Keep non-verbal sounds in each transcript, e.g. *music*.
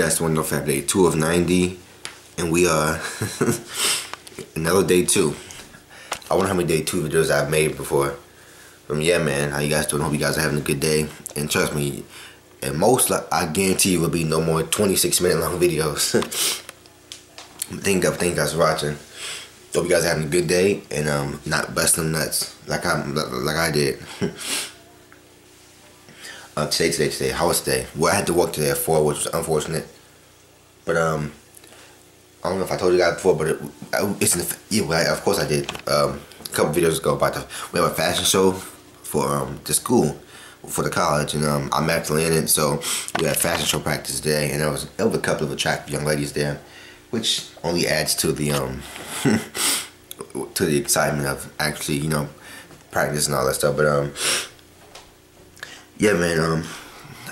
One NoFap day two of ninety, and we are *laughs* another day two. I wonder how many day two videos I've made before. Um, yeah, man, how you guys doing? Hope you guys are having a good day. And trust me, and most I guarantee you will be no more twenty six minute long videos. thank you, thank you guys for watching. Hope you guys are having a good day and um not busting nuts like I'm like I did. *laughs* uh, today, today, today. How was today? Well, I had to work today at four, which was unfortunate. But um, I don't know if I told you guys before, but it, it's in the, yeah. Well, of course I did. Um, a couple videos ago about the we have a fashion show for um the school for the college, and um I'm actually in it. So we had fashion show practice today, and there was there was a couple of attractive young ladies there, which only adds to the um *laughs* to the excitement of actually you know practice and all that stuff. But um yeah, man. Um,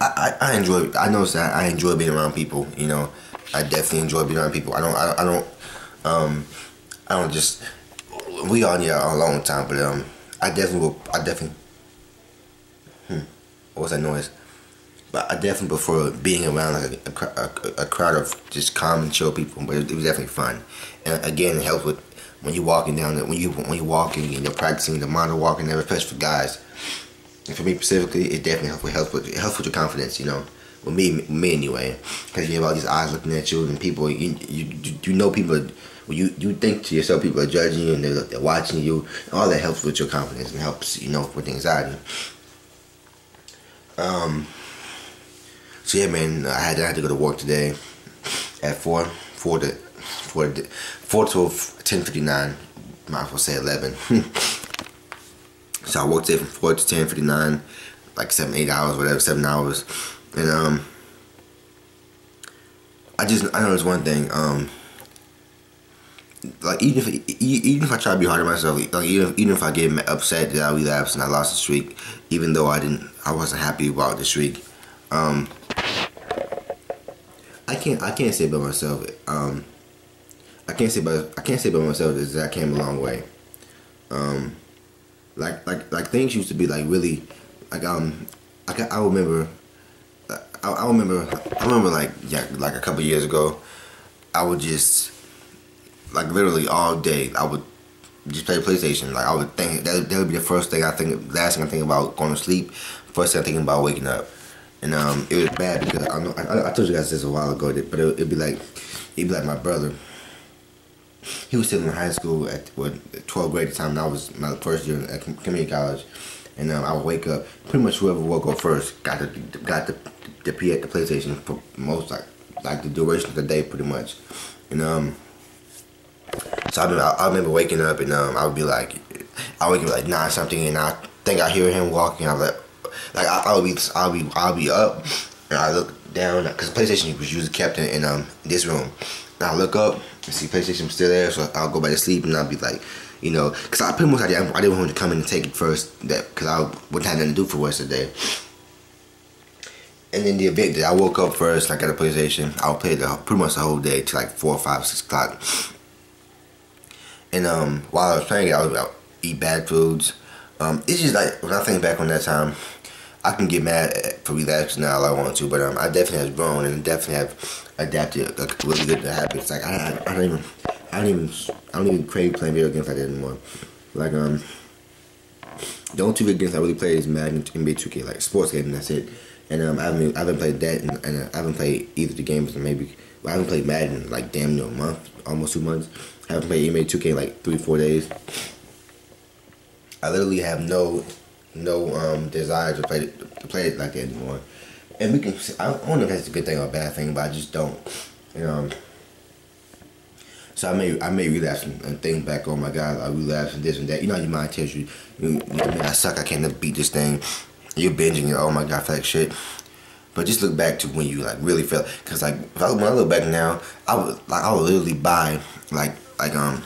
I, I, I enjoy. I notice that I enjoy being around people. You know, I definitely enjoy being around people. I don't. I, I don't. Um, I don't just. We on here a long time, but um, I definitely will. I definitely. Hmm. What was that noise? But I definitely prefer being around like a, a, a crowd of just calm and chill people. But it, it was definitely fun, and again, it helps with when you're walking down. The, when you when you're walking and you're practicing the model walking, there, especially for guys and for me specifically, it definitely helps with helps with your confidence. You know, with me, me anyway, because you have all these eyes looking at you, and people, you you, you know, people. Well, you you think to yourself, people are judging you and they're, they're watching you. All that helps with your confidence and helps, you know, with anxiety. Um. So yeah, man, I had, I had to go to work today at four, four to four, to, four to ten fifty nine. Might as well say eleven. *laughs* So I worked there from four to ten fifty nine, like seven, eight hours, whatever, seven hours. And um I just I there's one thing, um like even if even if I try to be hard on myself, like even even if I get upset that I relapsed and I lost the streak, even though I didn't, I wasn't happy about the streak. Um, I can't I can't say by myself. Um, I can't say by I can't say by myself is that I came a long way. Um, like like like things used to be like really like um I I remember I, I remember I remember like yeah like a couple years ago I would just like literally all day I would just play PlayStation. Like I would think that that would be the first thing I think last thing I think about going to sleep first thing I think about waking up. And um it was bad because I know I, I told you guys this a while ago but it, it'd be like it'd be like my brother he was still in high school at what 12th grade at the time. I was my first year at community college, and um, I would wake up. Pretty much whoever woke up first got the got the the P at the PlayStation for most like like the duration of the day, pretty much. And um, so I remember, I, remember waking up and um, I would be like, I would be like nine something, and I think I hear him walking. I was like, like I, I would be I'll be I'll be up, and I look down because PlayStation was usually kept in, in um this room. And I look up see PlayStation still there, so I'll go back to sleep and I'll be like, you know, because I pretty much I didn't, I didn't want him to come in and take it first, that because I wouldn't have nothing to do for the rest of the day. And then the event that I woke up first, I got a PlayStation. I would play the pretty much the whole day till like four, five, six o'clock. And um, while I was playing it, I would, I would eat bad foods. Um, it's just like when I think back on that time, I can get mad for relapsing now all I want to, but um, I definitely have grown and definitely have adapted like really good to habits. Like I, I, I don't even, I don't even, I don't even crave playing video games like that anymore. Like um, the only two video games I really play is Madden and NBA 2K, like sports games. And that's it. And um, I haven't, I haven't played that, and, and I haven't played either the games, and maybe I haven't played Madden like damn near a month, almost two months. I haven't played NBA 2K like three, four days. I literally have no no um, desire to play to play it like that anymore. And we can I don't know if that's a good thing or a bad thing, but I just don't. You know. So I may I may relapse and, and think back, oh my God, I relapse and this and that. You know, your mind tells you, you man, I suck. I can't beat this thing. You're binging. You're, oh my God, feel shit. But just look back to when you like really felt, cause like I, when I look back now, I would like I would literally buy like like um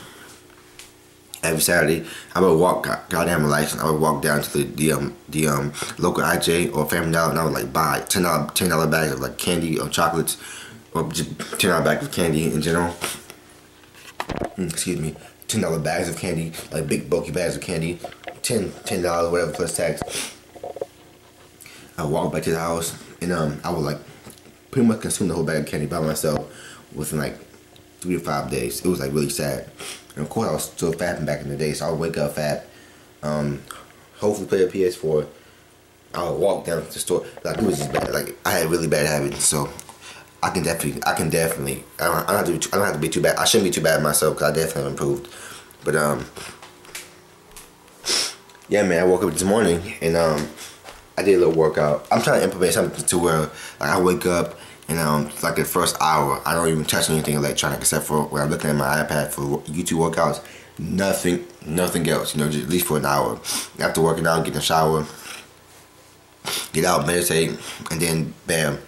every Saturday, I would walk, goddamn license, I would walk down to the, the, um, the um, local IJ or Family Dollar and I would like buy $10, $10 bags of like candy or chocolates or just $10 bags of candy in general. Mm, excuse me. $10 bags of candy, like big bulky bags of candy, 10 $10 whatever plus tax. I walk back to the house and um, I would like pretty much consumed the whole bag of candy by myself within like three to five days. It was like really sad. And of course, I was still fapping back in the day, so I would wake up fat. Um, hopefully, play a PS4. I would walk down to the store. Like it was just bad. Like I had really bad habits, so I can definitely, I can definitely. I don't, I don't have to. Be, I don't have to be too bad. I shouldn't be too bad myself because I definitely have improved. But um, yeah, man. I woke up this morning and um, I did a little workout. I'm trying to implement something to where like I wake up and um, like the first hour, I don't even touch anything electronic except for when I'm looking at my iPad for YouTube workouts. Nothing, nothing else. You know, just at least for an hour. After working out, get the shower, get out, meditate, and then bam.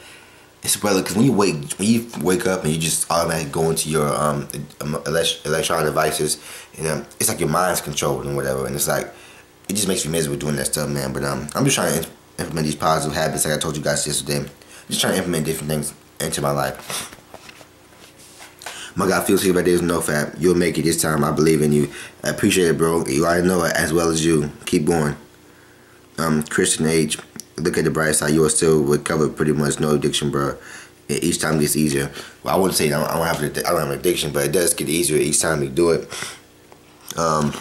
It's brother because when you wake when you wake up and you just automatically go into your um, electronic devices, and um, it's like your mind's controlled and whatever, and it's like it just makes me miserable doing that stuff, man. But um, I'm just trying to implement these positive habits, like I told you guys yesterday. Just trying to implement different things into my life. My God feels here right there's no fab. You'll make it this time. I believe in you. I appreciate it, bro. You already know it as well as you. Keep going. Um, Christian age. Look at the bright side. You are still recovered pretty much. No addiction, bro. Each time gets easier. Well, I wouldn't say I don't, I don't have I don't have an addiction, but it does get easier each time you do it. Um,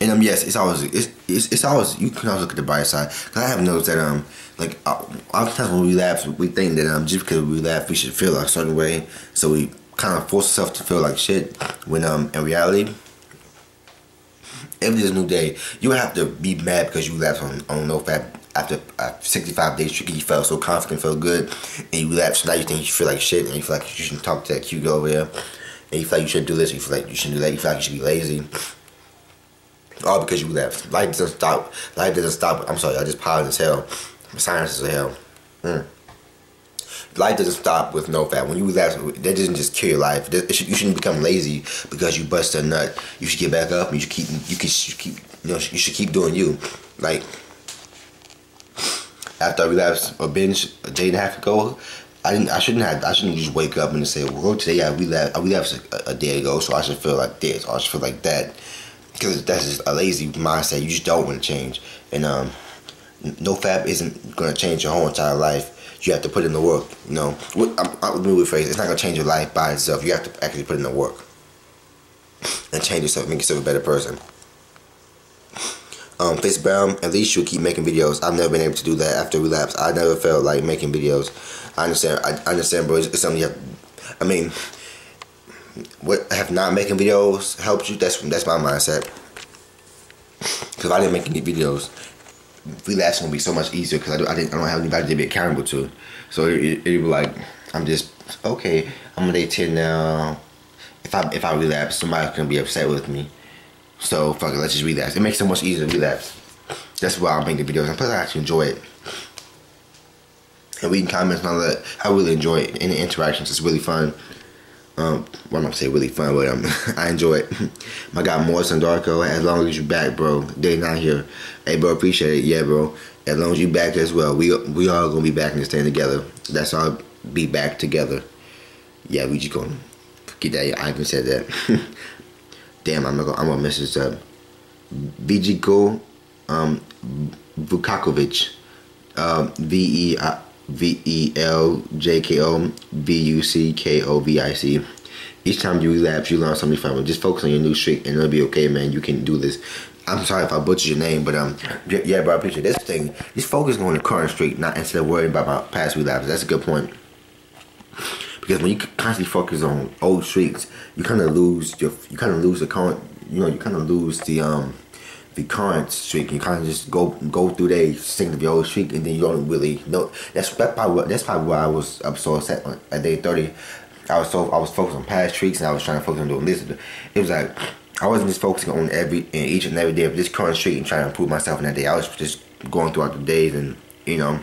and um, yes, it's always it's, it's, it's always you can always look at the bright side. Cause I have noticed that um like uh, oftentimes when we laugh, we think that um just because we laugh, we should feel a certain way. So we kind of force ourselves to feel like shit. When um in reality, every new day, you have to be mad because you laughed on on NoFap after uh, 65 days you felt so confident, felt good, and you left. So now you think you feel like shit, and you feel like you shouldn't talk to that cute girl over there, and you feel like you should do this, you feel like you shouldn't do that, you feel like you should be lazy all because you left. Life doesn't stop. Life doesn't stop. I'm sorry, I just piled as hell. Science is hell. Mm. Life doesn't stop with NoFap. When you left, that doesn't just kill your life. You shouldn't become lazy because you bust a nut. You should get back up and you should keep. You can keep. You know, you should keep doing you. Like after I relapsed or binge a day and a half ago, I didn't. I shouldn't have. I shouldn't just wake up and say, "Well, today I relapsed. I relapsed a, a day ago, so I should feel like this. Or I should feel like that." because that's just a lazy mindset. You just don't want to change, and um, NoFap isn't gonna change your whole entire life. You have to put in the work. You know, I'm, I'm, rephrase. It's not gonna change your life by itself. You have to actually put in the work *laughs* and change yourself, make yourself a better person. Um, Face Brown, at least you'll keep making videos. I've never been able to do that after relapse. I never felt like making videos. I understand. I, understand, bro. It's, it's something you have. I mean, what have not making videos helped you? That's that's my mindset. *laughs* Because if I didn't make any videos, relapse gonna be so much easier because I, do, I, didn't, I don't have anybody to be accountable to. So it, it, it was like I'm just okay. I'm on day ten now. If I if I relapse, somebody's gonna be upset with me. So fuck it, let's just relapse. It makes it so much easier to relapse. That's why I'm making videos. Plus, I actually enjoy it. And reading comments and all that, I really enjoy it. The interactions, it's really fun. Um, well, I'm not say really fun, but um, *laughs* I enjoy it. *laughs* My guy Morris and Darko, as long as you back, bro, they not here. Hey, bro, appreciate it. Yeah, bro. As long as you back as well, we we all gonna be back and staying together. That's all. Be back together. Yeah, we just gonna get that. I even said that. *laughs* Damn, I'm gonna I'm gonna mess this up. Vijiko, um, Vukakovic, um, V E I. V E L J K O V U C K O V I C. Each time you relapse, you learn something from it. Just focus on your new streak, and it'll be okay, man. You can do this. I'm sorry if I butchered your name, but um, yeah, bro, I appreciate this thing. Just focus on the current streak, not instead of worrying about my past relapses. That's a good point. Because when you constantly focus on old streaks, you kind of lose your, you kind of lose the current, you know, you kind of lose the um the current streak. You kind of just go go through the sync of your old streak, and then you don't really know. That's probably that's probably why I was up so upset at day thirty. I was so I was focused on past streaks, and I was trying to focus on doing this. It was like I wasn't just focusing on every in each and every day of this current streak and trying to improve myself in that day. I was just going throughout the days and you know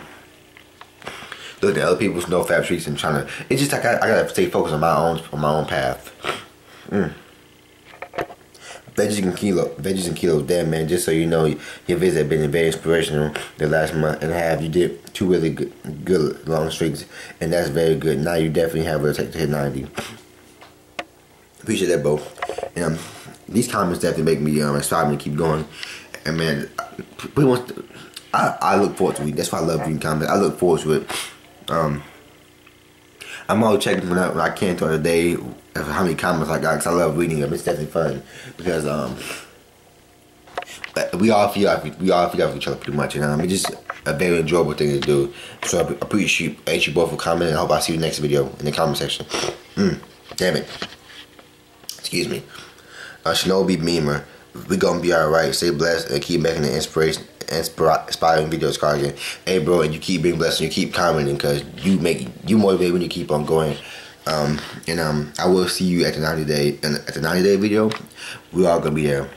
looking at other people's NoFap streaks and trying to. It's just like I, I gotta stay focused on my own on my own path. Mm. Veggies and kilo, veggies and kilos. Damn man, just so you know, your visit has been very inspirational. The last month and a half, you did two really good, good long streaks, and that's very good. Now you definitely have a take to hit 90. Appreciate that, bro. And um, these comments definitely make me um, inspire me to keep going. And man, pretty much, I, I look forward to it. That's why I love reading comments. I look forward to it Um, I'm always checking when I, when I can throughout the day how many comments I got because I love reading them. It's definitely fun because um, we all feel we all feel like each other pretty much, and um, it's just a very enjoyable thing to do. So I appreciate you both for commenting. I hope I see you next video in the comment section. Mm, damn it. Excuse me. Uh, Shinobi Memer, we gonna be alright. Stay blessed and keep making the inspiration inspiring videos, Cardigan. Hey, bro, and you keep being blessed and you keep commenting because you make you motivate when you keep on going. Um, and um, I will see you at the 90 day and at the 90 day video. We all gonna be there.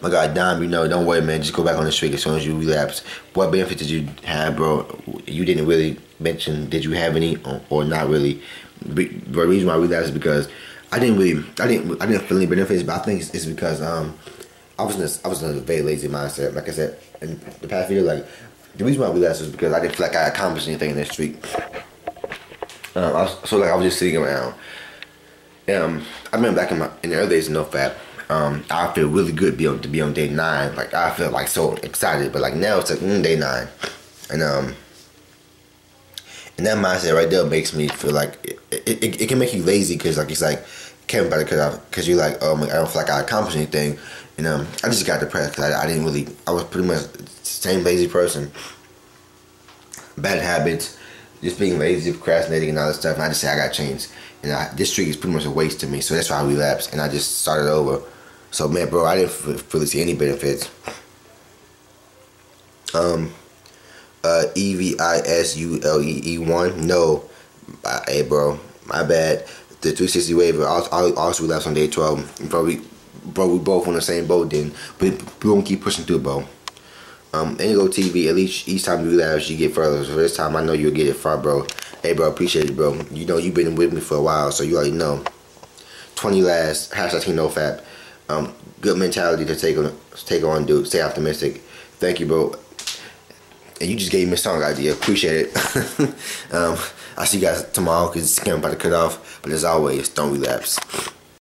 My God, Dom, you know, don't worry, man. Just go back on the streak as soon as you relapse. What benefits did you have, bro? You didn't really mention. Did you have any or, not really? the reason why I relapsed is because I didn't really, I didn't, I didn't feel any benefits. But I think it's, it's because um, I was in was in a very lazy mindset. Like I said in the past video, like the reason why I relapsed was because I didn't feel like I accomplished anything in this streak. Um, was, so like I was just sitting around. Um, I remember back in my in the early days of NoFap, um, I feel really good to be on to be on day nine. Like I feel like so excited, but like now it's like mm, day nine, and um, and that mindset right there makes me feel like it, it, it, it can make you lazy because like it's like Kevin better off because you're like oh my, I don't feel like I accomplished anything, and um, I just got depressed because I, I didn't really I was pretty much the same lazy person, bad habits, just being lazy, procrastinating, and all that stuff. And I just say I got changed, and I, this streak is pretty much a waste to me. So that's why I relapsed, and I just started over. So man, bro, I didn't really see any benefits. Um, uh, E V I S U L E E one. No, uh, hey, bro, my bad. The 360 waiver. I also relapsed on day 12. Probably, bro, we both on the same boat. Then, but we won't keep pushing through, bro. Um, Indigo TV. At least each time you relapse, you get further. So this time, I know you'll get it far, bro. Hey, bro, appreciate it, bro. You know you've been with me for a while, so you already know. 20 last hashtag Team NoFap um, good mentality to take on, take on, dude. Stay optimistic. Thank you, bro. And you just gave me a song idea. Appreciate it. *laughs* um, I'll see you guys tomorrow because it's about to cut off. But as always, don't relapse.